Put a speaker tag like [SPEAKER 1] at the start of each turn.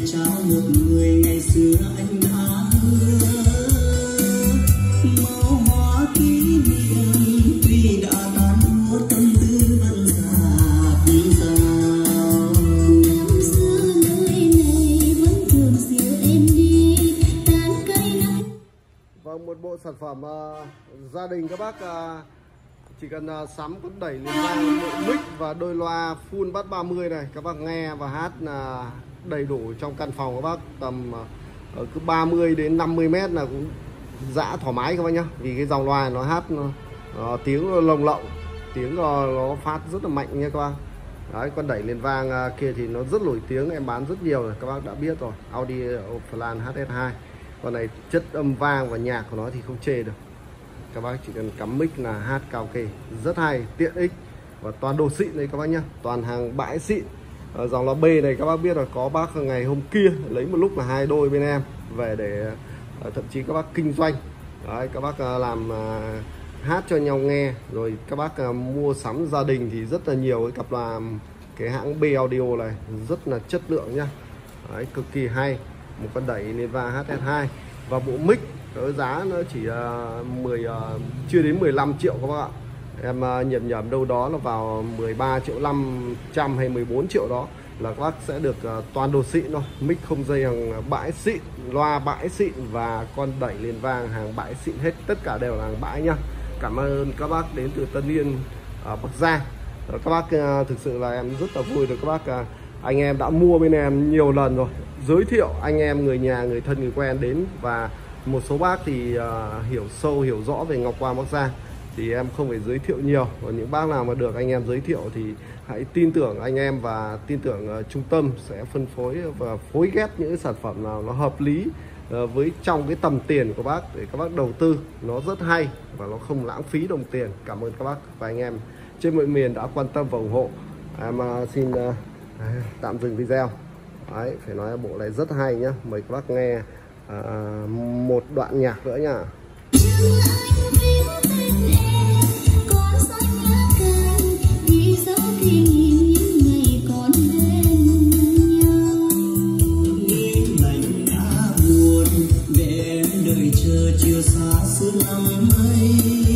[SPEAKER 1] để trao một người ngày xưa anh đã hứa màu hoa kỷ niệm tuy đã tan úa tâm tư vẫn dạt dào
[SPEAKER 2] năm xưa nơi này vẫn thường dìu em đi tán cây nắng
[SPEAKER 3] Vâng, một bộ sản phẩm ờ, gia đình các bác ờ, chỉ cần à, sắm con đẩy lên vang mic và đôi loa full bass 30 này các bác nghe và hát là đầy đủ trong căn phòng các bác. Tầm à, ở cứ 30 đến 50 mét là cũng dã thoải mái các bác nhá. Vì cái dòng loa nó hát nó, nó tiếng nó lồng lộng tiếng nó, nó phát rất là mạnh nha các bác. Đấy, con đẩy lên vang à, kia thì nó rất nổi tiếng em bán rất nhiều rồi các bác đã biết rồi. Audi Plan HS2 con này chất âm vang và nhạc của nó thì không chê được các bác chỉ cần cắm mic là hát cao kê rất hay tiện ích. Và toàn đồ xịn đấy các bác nhá. Toàn hàng bãi xịn. Ở dòng loa B này các bác biết rồi có bác ngày hôm kia lấy một lúc là hai đôi bên em về để ờ, thậm chí các bác kinh doanh. Đấy, các bác ờ, làm hát cho nhau nghe. Rồi các bác mua sắm gia đình thì rất là nhiều. Cái cặp là cái hãng B Audio này rất là chất lượng nhá. Đấy, cực kỳ hay. Một con đẩy Neva HS2 và bộ mic cái giá nó chỉ uh, 10 uh, chưa đến 15 triệu các bác ạ. Em à, nhầm nhầm đâu đó là vào 13 triệu 500 hay 14 triệu đó là các bác sẽ được à, toàn đồ xịn thôi. Mic không dây hàng bãi xịn loa bãi xịn và con đẩy liền vang hàng bãi xịn hết tất cả đều là hàng bãi nhá. Cảm ơn các bác đến từ Tân Yên uh, Bắc Giang. Các bác thực sự là em rất là vui được các bác anh em đã mua bên em nhiều lần rồi. Giới thiệu anh em người nhà người thân người quen đến và một số bác thì uh, hiểu sâu hiểu rõ về Ngọc Quang Bắc Giang. Thì em không phải giới thiệu nhiều. Còn những bác nào mà được anh em giới thiệu thì hãy tin tưởng anh em và tin tưởng uh, trung tâm sẽ phân phối và phối ghép những sản phẩm nào nó hợp lý uh, với trong cái tầm tiền của bác để các bác đầu tư. Nó rất hay và nó không lãng phí đồng tiền. Cảm ơn các bác và anh em trên mọi miền đã quan tâm và ủng hộ. Em uh, xin uh, tạm dừng video. Đấy, phải nói bộ này rất hay nhá. Mời các bác nghe à, một đoạn nhạc nữa
[SPEAKER 1] nha. Chưa xa xưa năm ấy